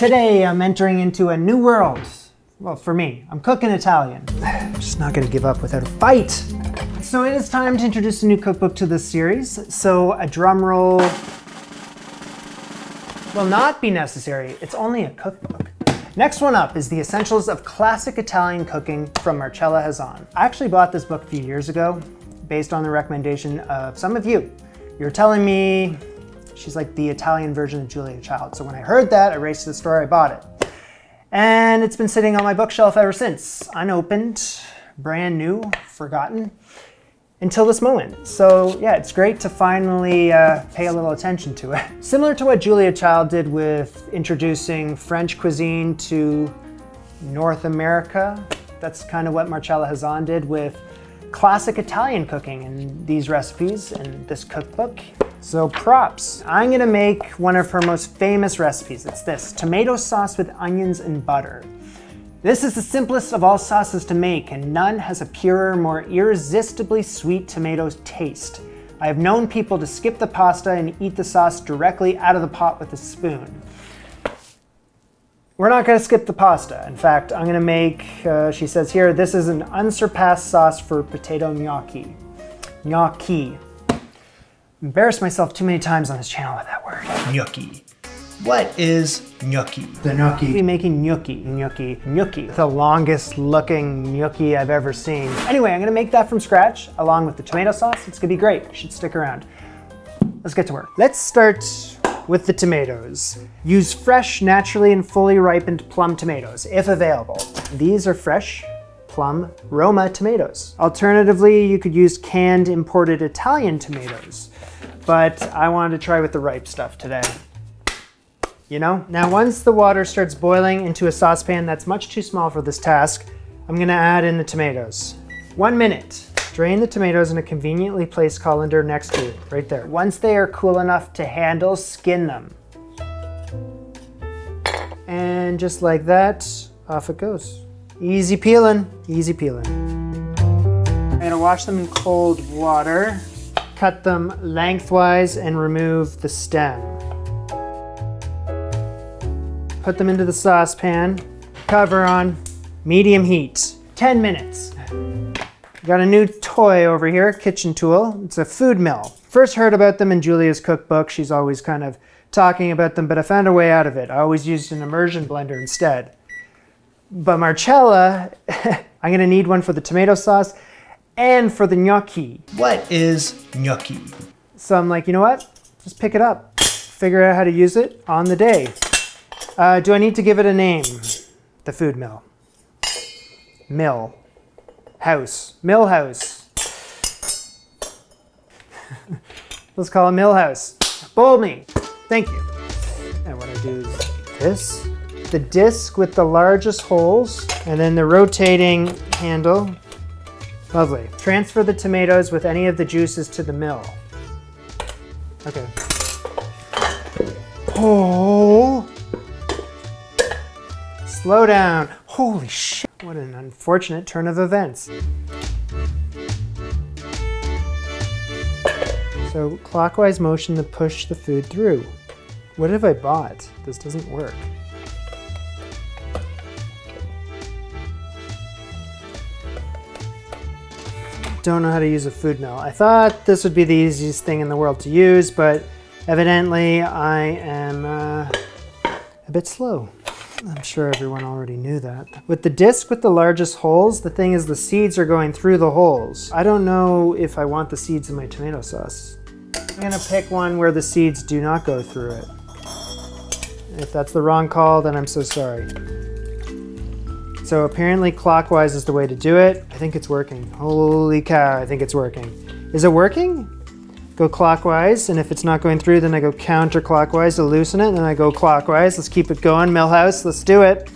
Today I'm entering into a new world. Well, for me, I'm cooking Italian. I'm just not gonna give up without a fight. So it is time to introduce a new cookbook to this series. So a drum roll will not be necessary. It's only a cookbook. Next one up is The Essentials of Classic Italian Cooking from Marcella Hazan. I actually bought this book a few years ago based on the recommendation of some of you. You're telling me she's like the Italian version of Julia Child. So when I heard that, I raced to the store, I bought it. And it's been sitting on my bookshelf ever since, unopened, brand new, forgotten until this moment. So yeah, it's great to finally uh, pay a little attention to it. Similar to what Julia Child did with introducing French cuisine to North America, that's kind of what Marcella Hazan did with classic Italian cooking and these recipes and this cookbook. So props. I'm gonna make one of her most famous recipes. It's this, tomato sauce with onions and butter. This is the simplest of all sauces to make, and none has a purer, more irresistibly sweet tomato taste. I have known people to skip the pasta and eat the sauce directly out of the pot with a spoon. We're not gonna skip the pasta. In fact, I'm gonna make, uh, she says here, this is an unsurpassed sauce for potato gnocchi. Gnocchi. Embarrassed myself too many times on this channel with that word. Gnocchi. What is gnocchi? The gnocchi. Be making gnocchi, gnocchi, gnocchi. The longest looking gnocchi I've ever seen. Anyway, I'm gonna make that from scratch along with the tomato sauce. It's gonna be great. You should stick around. Let's get to work. Let's start with the tomatoes. Use fresh, naturally and fully ripened plum tomatoes, if available. These are fresh, plum Roma tomatoes. Alternatively, you could use canned imported Italian tomatoes, but I wanted to try with the ripe stuff today you know? Now once the water starts boiling into a saucepan that's much too small for this task, I'm gonna add in the tomatoes. One minute. Drain the tomatoes in a conveniently placed colander next to it, right there. Once they are cool enough to handle, skin them. And just like that, off it goes. Easy peeling, easy peeling. I'm gonna wash them in cold water, cut them lengthwise and remove the stem. Put them into the saucepan, cover on, medium heat, 10 minutes. Got a new toy over here, kitchen tool. It's a food mill. First heard about them in Julia's cookbook. She's always kind of talking about them, but I found a way out of it. I always used an immersion blender instead. But Marcella, I'm gonna need one for the tomato sauce and for the gnocchi. What is gnocchi? So I'm like, you know what? Just pick it up. Figure out how to use it on the day. Uh, do I need to give it a name? The food mill. Mill. House. Mill house. Let's call it mill house. Bowl me. Thank you. And what I do is this. The disc with the largest holes and then the rotating handle. Lovely. Transfer the tomatoes with any of the juices to the mill. Okay. Oh. Slow down. Holy shit. What an unfortunate turn of events. So clockwise motion to push the food through. What have I bought? This doesn't work. Don't know how to use a food mill. I thought this would be the easiest thing in the world to use, but evidently I am uh, a bit slow. I'm sure everyone already knew that. With the disc with the largest holes, the thing is the seeds are going through the holes. I don't know if I want the seeds in my tomato sauce. I'm gonna pick one where the seeds do not go through it. If that's the wrong call, then I'm so sorry. So apparently clockwise is the way to do it. I think it's working. Holy cow, I think it's working. Is it working? Go clockwise, and if it's not going through, then I go counterclockwise to loosen it, and then I go clockwise. Let's keep it going, Millhouse, let's do it.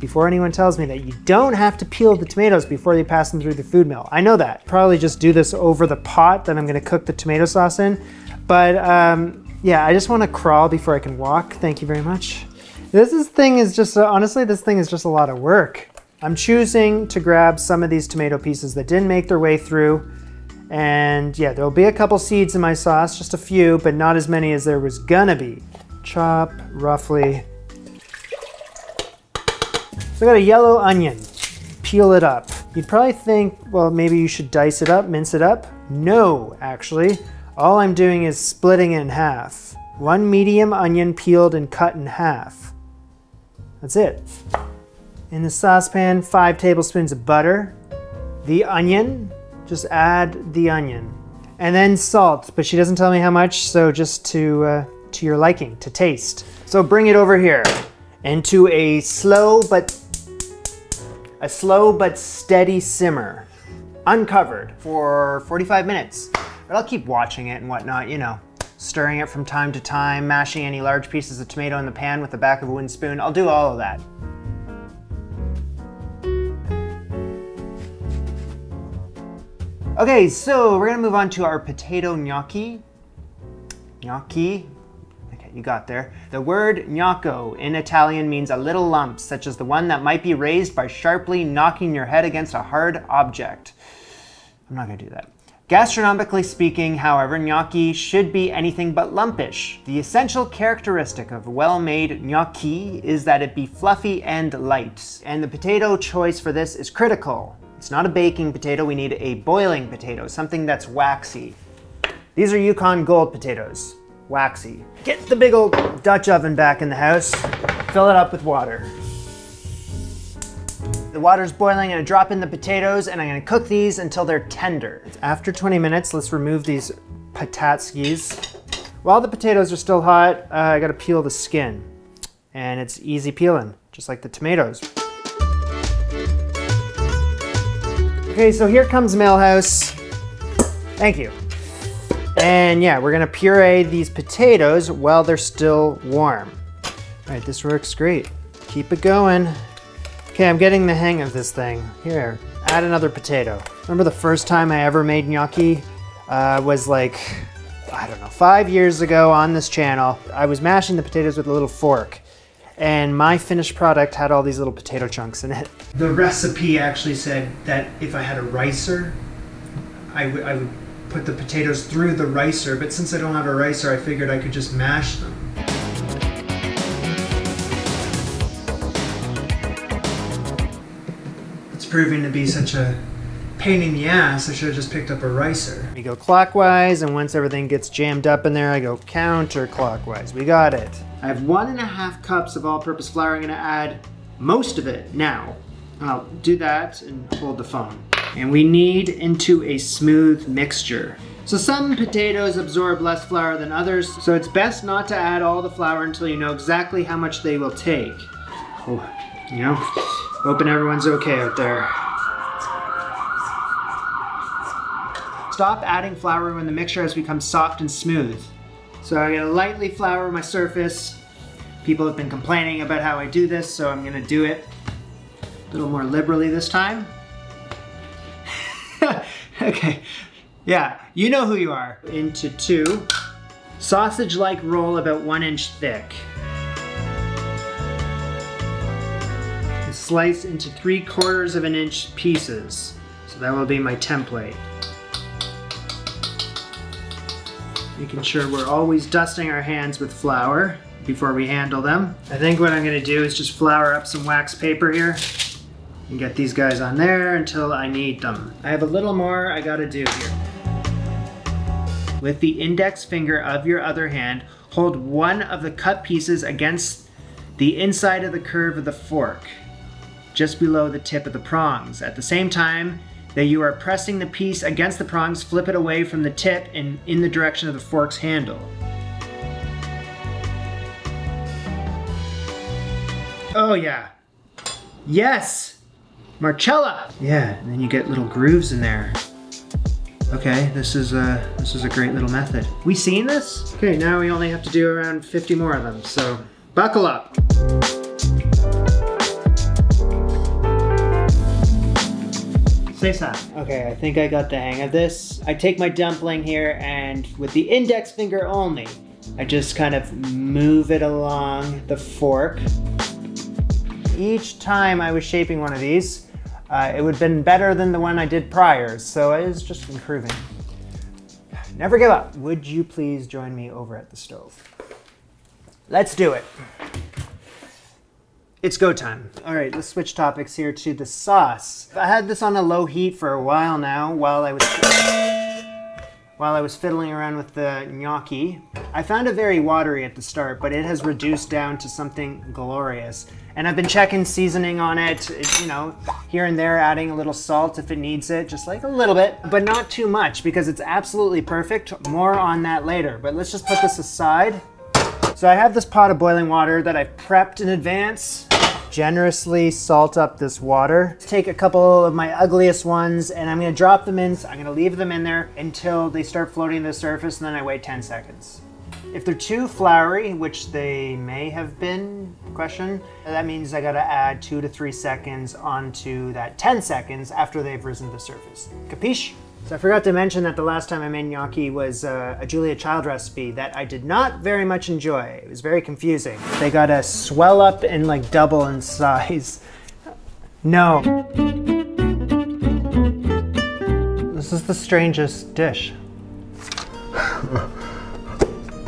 Before anyone tells me that you don't have to peel the tomatoes before you pass them through the food mill. I know that. Probably just do this over the pot that I'm gonna cook the tomato sauce in. But um, yeah, I just wanna crawl before I can walk. Thank you very much. This is, thing is just, honestly, this thing is just a lot of work. I'm choosing to grab some of these tomato pieces that didn't make their way through and yeah, there'll be a couple seeds in my sauce, just a few, but not as many as there was gonna be. Chop roughly So I got a yellow onion. Peel it up. You'd probably think, well, maybe you should dice it up, mince it up. No, actually. All I'm doing is splitting it in half. One medium onion peeled and cut in half. That's it. In the saucepan, five tablespoons of butter. The onion, just add the onion. And then salt, but she doesn't tell me how much, so just to, uh, to your liking, to taste. So bring it over here into a slow but a slow but steady simmer, uncovered for 45 minutes. But I'll keep watching it and whatnot, you know, stirring it from time to time, mashing any large pieces of tomato in the pan with the back of a wooden spoon. I'll do all of that. Okay, so we're gonna move on to our potato gnocchi. Gnocchi, okay, you got there. The word gnocco in Italian means a little lump, such as the one that might be raised by sharply knocking your head against a hard object. I'm not gonna do that. Gastronomically speaking, however, gnocchi should be anything but lumpish. The essential characteristic of well-made gnocchi is that it be fluffy and light, and the potato choice for this is critical. It's not a baking potato, we need a boiling potato, something that's waxy. These are Yukon Gold potatoes, waxy. Get the big old Dutch oven back in the house, fill it up with water. The water's boiling, I'm gonna drop in the potatoes and I'm gonna cook these until they're tender. After 20 minutes, let's remove these patatskis. While the potatoes are still hot, uh, I gotta peel the skin. And it's easy peeling, just like the tomatoes. Okay, so here comes Millhouse. Thank you. And yeah, we're gonna puree these potatoes while they're still warm. All right, this works great. Keep it going. Okay, I'm getting the hang of this thing. Here, add another potato. Remember the first time I ever made gnocchi uh, was like, I don't know, five years ago on this channel. I was mashing the potatoes with a little fork and my finished product had all these little potato chunks in it. The recipe actually said that if I had a ricer, I would I would put the potatoes through the ricer, but since I don't have a ricer, I figured I could just mash them. It's proving to be such a pain in the ass, I should have just picked up a ricer. We go clockwise, and once everything gets jammed up in there, I go counterclockwise. We got it. I have one and a half cups of all-purpose flour. I'm gonna add most of it now. I'll do that and hold the phone. And we knead into a smooth mixture. So some potatoes absorb less flour than others, so it's best not to add all the flour until you know exactly how much they will take. Oh, you know, hoping everyone's okay out there. Stop adding flour when the mixture has become soft and smooth. So I'm gonna lightly flour my surface. People have been complaining about how I do this, so I'm gonna do it a little more liberally this time. okay, yeah, you know who you are. Into two. Sausage-like roll about one inch thick. Slice into three quarters of an inch pieces. So that will be my template. Making sure we're always dusting our hands with flour before we handle them. I think what I'm gonna do is just flour up some wax paper here and get these guys on there until I need them. I have a little more I gotta do here. With the index finger of your other hand, hold one of the cut pieces against the inside of the curve of the fork, just below the tip of the prongs. At the same time, that you are pressing the piece against the prongs, flip it away from the tip and in the direction of the fork's handle. Oh yeah. Yes! Marcella! Yeah, and then you get little grooves in there. Okay, this is a, this is a great little method. We seen this? Okay, now we only have to do around 50 more of them, so buckle up. Okay, I think I got the hang of this. I take my dumpling here and with the index finger only, I just kind of move it along the fork. Each time I was shaping one of these, uh, it would have been better than the one I did prior, so it is just improving. Never give up. Would you please join me over at the stove? Let's do it. It's go time. All right, let's switch topics here to the sauce. I had this on a low heat for a while now while I was while I was fiddling around with the gnocchi. I found it very watery at the start, but it has reduced down to something glorious. And I've been checking seasoning on it, you know, here and there adding a little salt if it needs it, just like a little bit, but not too much because it's absolutely perfect. More on that later, but let's just put this aside. So I have this pot of boiling water that I've prepped in advance generously salt up this water. Take a couple of my ugliest ones and I'm gonna drop them in. I'm gonna leave them in there until they start floating to the surface and then I wait 10 seconds. If they're too floury, which they may have been, question, that means I gotta add two to three seconds onto that 10 seconds after they've risen to the surface. Capiche? So I forgot to mention that the last time I made gnocchi was uh, a Julia Child recipe that I did not very much enjoy. It was very confusing. They gotta swell up and like double in size. No. This is the strangest dish.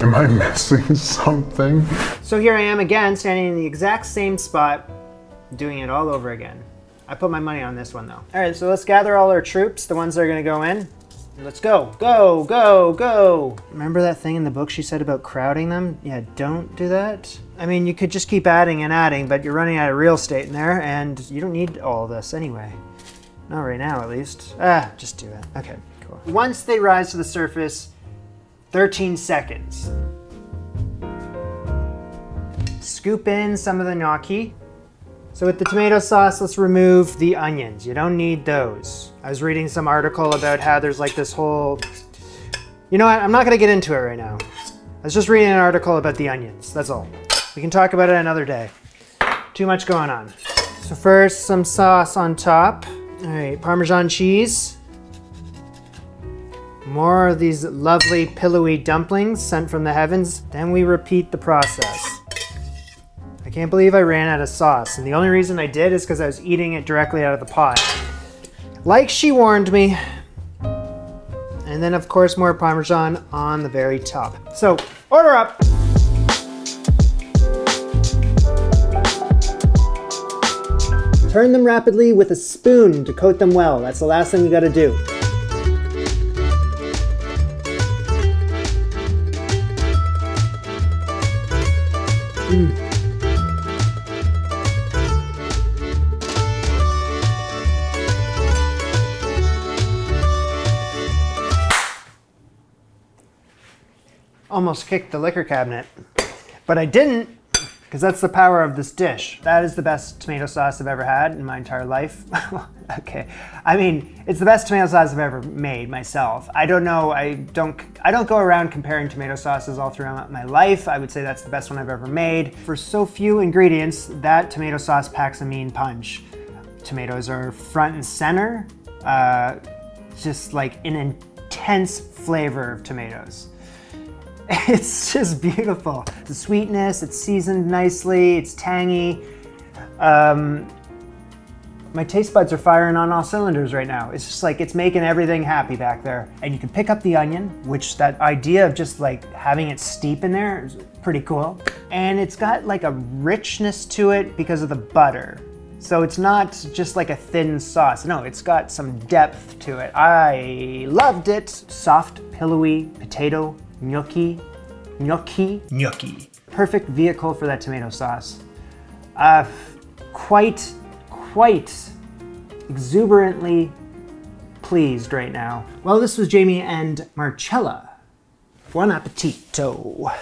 Am I missing something? So here I am again, standing in the exact same spot, doing it all over again. I put my money on this one though. All right, so let's gather all our troops, the ones that are gonna go in. Let's go, go, go, go. Remember that thing in the book she said about crowding them? Yeah, don't do that. I mean, you could just keep adding and adding, but you're running out of real estate in there and you don't need all this anyway. Not right now, at least. Ah, just do it. Okay, cool. Once they rise to the surface, 13 seconds. Scoop in some of the gnocchi. So with the tomato sauce, let's remove the onions. You don't need those. I was reading some article about how there's like this whole, you know what, I'm not gonna get into it right now. I was just reading an article about the onions, that's all. We can talk about it another day. Too much going on. So first, some sauce on top. All right, Parmesan cheese. More of these lovely pillowy dumplings sent from the heavens. Then we repeat the process. Can't believe I ran out of sauce, and the only reason I did is because I was eating it directly out of the pot. Like she warned me. And then of course more Parmesan on the very top. So, order up! Turn them rapidly with a spoon to coat them well. That's the last thing you gotta do. Mm. Almost kicked the liquor cabinet. But I didn't, because that's the power of this dish. That is the best tomato sauce I've ever had in my entire life. okay, I mean, it's the best tomato sauce I've ever made myself. I don't know, I don't, I don't go around comparing tomato sauces all throughout my life. I would say that's the best one I've ever made. For so few ingredients, that tomato sauce packs a mean punch. Tomatoes are front and center, uh, just like an intense flavor of tomatoes. It's just beautiful. The sweetness, it's seasoned nicely, it's tangy. Um, my taste buds are firing on all cylinders right now. It's just like, it's making everything happy back there. And you can pick up the onion, which that idea of just like having it steep in there is pretty cool. And it's got like a richness to it because of the butter. So it's not just like a thin sauce. No, it's got some depth to it. I loved it. Soft, pillowy potato gnocchi, gnocchi, gnocchi. Perfect vehicle for that tomato sauce. Uh, quite, quite exuberantly pleased right now. Well, this was Jamie and Marcella. Buon appetito.